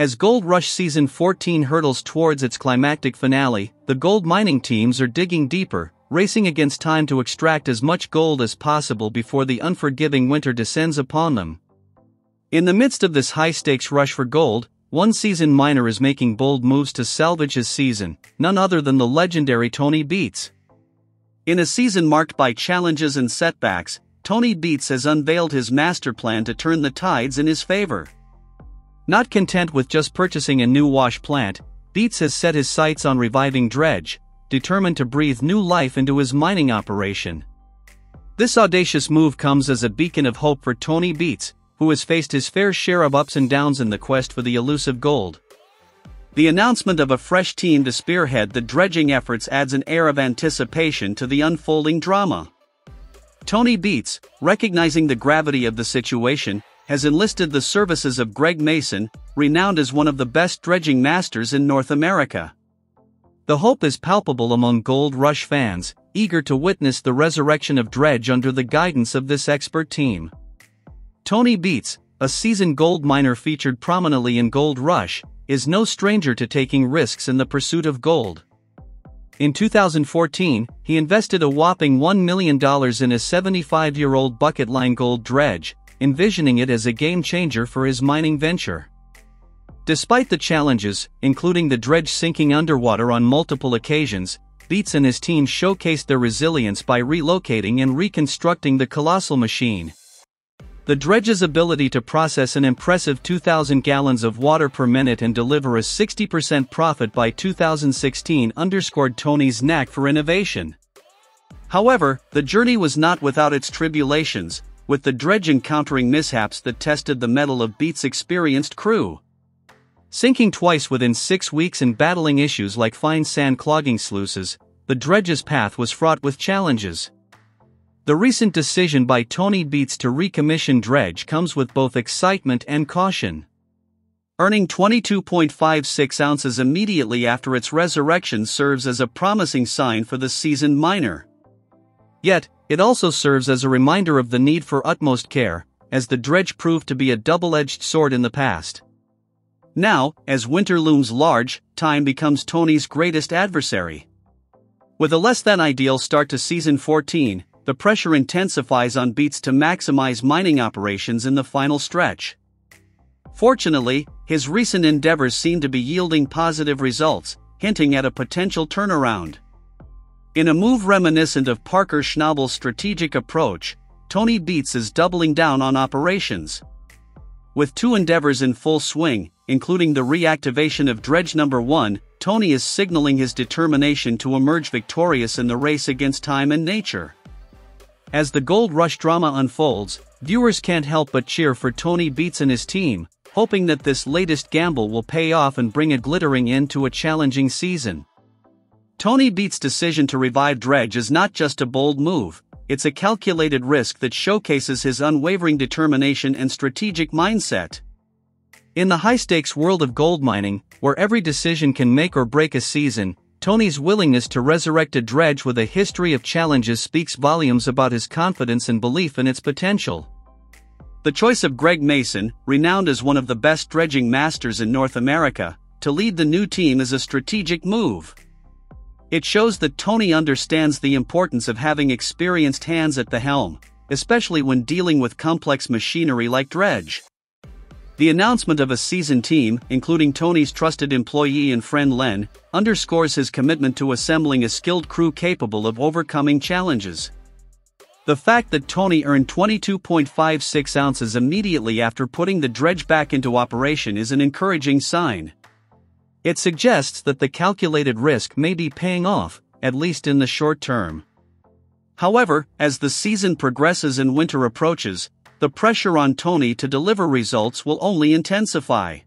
As Gold Rush Season 14 hurtles towards its climactic finale, the gold mining teams are digging deeper, racing against time to extract as much gold as possible before the unforgiving winter descends upon them. In the midst of this high stakes rush for gold, one seasoned miner is making bold moves to salvage his season, none other than the legendary Tony Beets. In a season marked by challenges and setbacks, Tony Beets has unveiled his master plan to turn the tides in his favor. Not content with just purchasing a new wash plant, Beets has set his sights on reviving Dredge, determined to breathe new life into his mining operation. This audacious move comes as a beacon of hope for Tony Beets, who has faced his fair share of ups and downs in the quest for the elusive gold. The announcement of a fresh team to spearhead the dredging efforts adds an air of anticipation to the unfolding drama. Tony Beets, recognizing the gravity of the situation, has enlisted the services of Greg Mason, renowned as one of the best dredging masters in North America. The hope is palpable among Gold Rush fans, eager to witness the resurrection of Dredge under the guidance of this expert team. Tony Beets, a seasoned gold miner featured prominently in Gold Rush, is no stranger to taking risks in the pursuit of gold. In 2014, he invested a whopping $1 million in a 75 year old bucket line gold dredge, envisioning it as a game changer for his mining venture. Despite the challenges, including the dredge sinking underwater on multiple occasions, Beets and his team showcased their resilience by relocating and reconstructing the colossal machine. The dredge's ability to process an impressive 2,000 gallons of water per minute and deliver a 60% profit by 2016 underscored Tony's knack for innovation. However, the journey was not without its tribulations, with the dredge encountering mishaps that tested the mettle of Beets' experienced crew. Sinking twice within six weeks and battling issues like fine sand clogging sluices, the dredge's path was fraught with challenges. The recent decision by Tony Beets to recommission Dredge comes with both excitement and caution. Earning 22.56 ounces immediately after its resurrection serves as a promising sign for the seasoned miner. Yet, it also serves as a reminder of the need for utmost care, as the dredge proved to be a double edged sword in the past. Now, as winter looms large, time becomes Tony's greatest adversary. With a less than ideal start to season 14, the pressure intensifies on Beets to maximize mining operations in the final stretch. Fortunately, his recent endeavors seem to be yielding positive results, hinting at a potential turnaround. In a move reminiscent of Parker Schnabel's strategic approach, Tony Beets is doubling down on operations. With two endeavors in full swing, including the reactivation of Dredge Number 1, Tony is signaling his determination to emerge victorious in the race against time and nature. As the Gold Rush drama unfolds, viewers can't help but cheer for Tony Beets and his team, hoping that this latest gamble will pay off and bring a glittering end to a challenging season. Tony Beets' decision to revive Dredge is not just a bold move, it's a calculated risk that showcases his unwavering determination and strategic mindset. In the high stakes world of gold mining, where every decision can make or break a season, Tony's willingness to resurrect a dredge with a history of challenges speaks volumes about his confidence and belief in its potential. The choice of Greg Mason, renowned as one of the best dredging masters in North America, to lead the new team is a strategic move. It shows that Tony understands the importance of having experienced hands at the helm, especially when dealing with complex machinery like dredge. The announcement of a seasoned team, including Tony's trusted employee and friend Len, underscores his commitment to assembling a skilled crew capable of overcoming challenges. The fact that Tony earned 22.56 ounces immediately after putting the dredge back into operation is an encouraging sign. It suggests that the calculated risk may be paying off, at least in the short term. However, as the season progresses and winter approaches, the pressure on Tony to deliver results will only intensify.